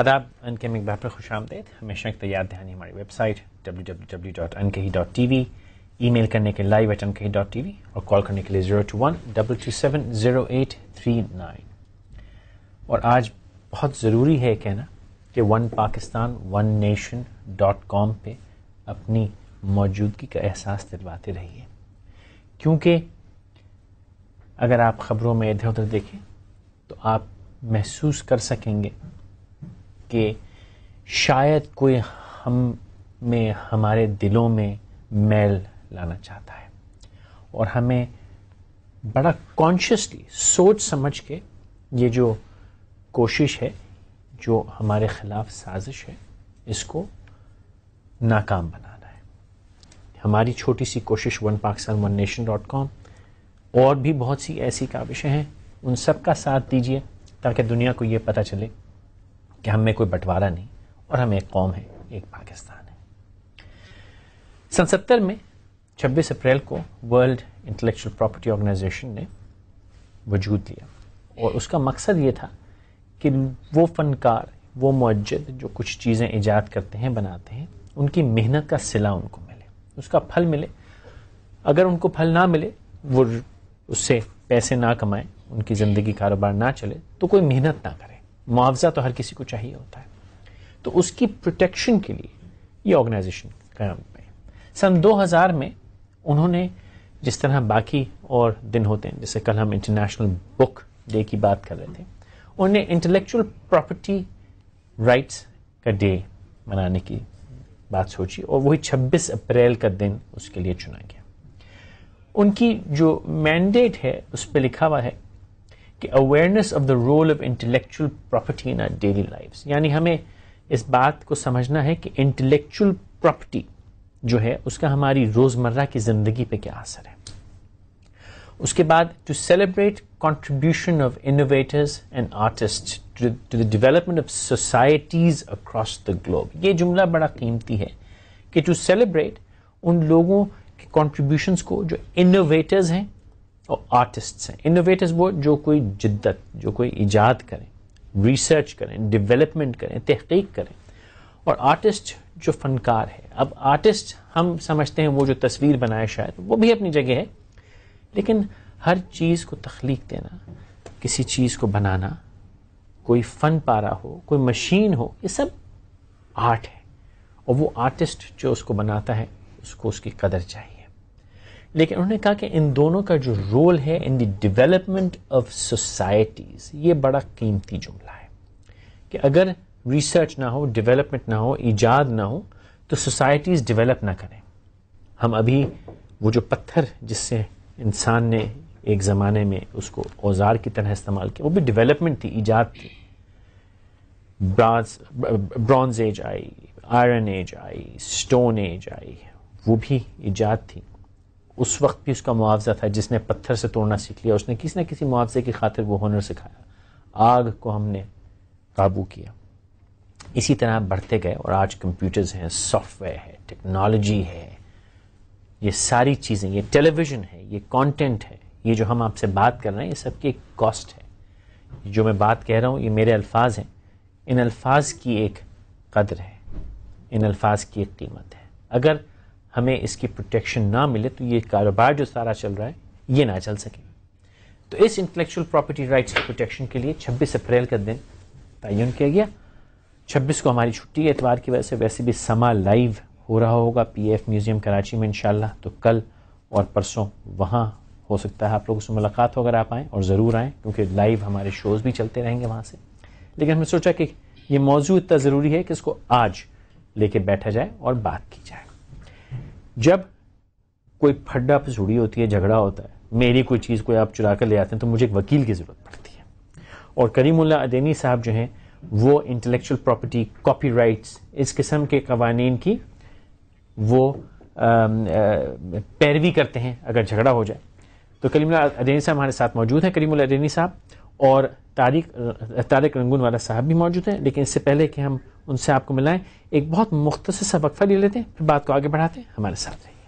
आदाब अनके मकबार पर खुश आमदेद। हमेशा की याद दहानी हमारी वेबसाइट www.ankhi.tv ईमेल करने के live at Ankahi dot T V और कॉल करने के लिए zero two one double two seven zero eight three nine और आज बहुत ज़रूरी है कहना कि one Pakistan one nation dot com पर अपनी मौजूदगी का एहसास दिलवाते रहिए। क्योंकि अगर आप ख़बरों में इधर उधर देखें तो आप महसूस कर सकेंगे कि शायद कोई हम में, हमारे दिलों में मैल लाना चाहता है। और हमें बड़ा कॉन्शियसली सोच समझ के ये जो कोशिश है, जो हमारे ख़िलाफ़ साजिश है, इसको नाकाम बनाना है। हमारी छोटी सी कोशिश one Pakistan one nation dot com और भी बहुत सी ऐसी काविशें हैं, उन सब का साथ दीजिए, ताकि दुनिया को ये पता चले कि हम में कोई बंटवारा नहीं और हम एक कौम है, एक पाकिस्तान है। सन सत्तर में 26 अप्रैल को वर्ल्ड इंटेलेक्चुअल प्रॉपर्टी ऑर्गेनाइजेशन ने वजूद लिया और उसका मकसद ये था कि वो फनकार, वो मस्जिद जो कुछ चीज़ें ईजाद करते हैं, बनाते हैं, उनकी मेहनत का सिला उनको मिले। उसका फल मिले। अगर उनको फल ना मिले, वो उससे पैसे ना कमाएँ, उनकी ज़िंदगी कारोबार ना चले तो कोई मेहनत ना करे। मुआवजा तो हर किसी को चाहिए होता है। तो उसकी प्रोटेक्शन के लिए ये ऑर्गेनाइजेशन कायम पे सन 2000 में उन्होंने जिस तरह बाकी और दिन होते हैं, जैसे कल हम इंटरनेशनल बुक डे की बात कर रहे थे उन्होंने इंटेलेक्चुअल प्रॉपर्टी राइट्स का डे मनाने की बात सोची और वही 26 अप्रैल का दिन उसके लिए चुना गया। उनकी जो मैंडेट है, उस पर लिखा हुआ है कि awareness of the role of intellectual property in our daily life यानी हमें इस बात को समझना है कि इंटेलेक्चुअल प्रॉपर्टी जो है, उसका हमारी रोज़मर्रा की ज़िंदगी पे क्या असर है। उसके बाद to celebrate contribution of innovators and artist to the development of societies across the globe ये जुमला बड़ा कीमती है कि टू सेलिब्रेट उन लोगों के कॉन्ट्रीब्यूशंस को जो इनोवेटर्स हैं और आर्टिस्ट्स हैं। इनोवेटर्स वो जो कोई जिद्दत, जो कोई ईजाद करें रिसर्च करें डेवलपमेंट करें, तहकीक करें। और आर्टिस्ट जो फनकार है, अब आर्टिस्ट हम समझते हैं वो जो तस्वीर बनाए शायद, वो भी अपनी जगह है। लेकिन हर चीज़ को तख्लीक देना, किसी चीज़ को बनाना, कोई फ़न पारा हो, कोई मशीन हो, ये सब आर्ट है। और वो आर्टिस्ट जो उसको बनाता है, उसको उसकी कदर चाहिए। लेकिन उन्होंने कहा कि इन दोनों का जो रोल है in the development of societies ये बड़ा कीमती जुमला है कि अगर रिसर्च ना हो डेवलपमेंट ना हो, ईजाद ना हो तो सोसाइटीज़ डेवलप ना करें। हम अभी वो जो पत्थर जिससे इंसान ने एक ज़माने में उसको औज़ार की तरह इस्तेमाल किया, वो भी डेवलपमेंट थी, ईजाद थी। ब्रॉन्ज एज आई आयरन एज आई स्टोन एज आई, वो भी ईजाद थी। उस वक्त भी उसका मुआवजा था जिसने पत्थर से तोड़ना सीख लिया। उसने किसी न किसी मुआवजे की खातिर वो हुनर सिखाया। आग को हमने काबू किया। इसी तरह बढ़ते गए और आज कंप्यूटर्स हैं सॉफ्टवेयर है टेक्नोलॉजी है। ये सारी चीज़ें, ये टेलीविज़न है, ये कंटेंट है, ये जो हम आपसे बात कर रहे हैं, ये सबकी एक कॉस्ट है। जो मैं बात कह रहा हूँ, ये मेरे अल्फाज हैं। इन अल्फाज की एक कदर है। इन अल्फाज की एक कीमत है। अगर हमें इसकी प्रोटेक्शन ना मिले तो ये कारोबार जो सारा चल रहा है, ये ना चल सके। तो इस इंटेलेक्चुअल प्रॉपर्टी राइट्स की प्रोटेक्शन के लिए 26 अप्रैल का दिन तयन किया गया। 26 को हमारी छुट्टी है एतवार की वजह से वैसे भी समा लाइव हो रहा होगा। पीएफ म्यूज़ियम कराची में, इंशाल्लाह तो कल और परसों वहाँ हो सकता है। आप लोगों से मुलाकात हो, अगर आप आएँ और ज़रूर आएँ, क्योंकि लाइव हमारे शोज़ भी चलते रहेंगे वहाँ से। लेकिन हमने सोचा कि ये मौजू इतना ज़रूरी है कि इसको आज लेके बैठा जाए और बात की जाए। जब कोई फड्डा फसूड़ी होती है, झगड़ा होता है, मेरी कोई चीज़ कोई आप चुरा कर ले आते हैं तो मुझे एक वकील की ज़रूरत पड़ती है। और करीमुल्ला अदेनी साहब जो हैं, वो इंटेलेक्चुअल प्रॉपर्टी कॉपी राइट्स इस किस्म के कवानीन की वो पैरवी करते हैं, अगर झगड़ा हो जाए। तो करीमुल्ला अदेनी साहब हमारे साथ मौजूद हैं करीमुल्ला अदेनी साहब, और तारिक तारिक रंगून वाला साहब भी मौजूद हैं, लेकिन इससे पहले कि हम उनसे आपको मिलाएँ, एक बहुत मुख्तर सा वक्फा ले लेते हैं, फिर बात को आगे बढ़ाते हैं, हमारे साथ रहिए।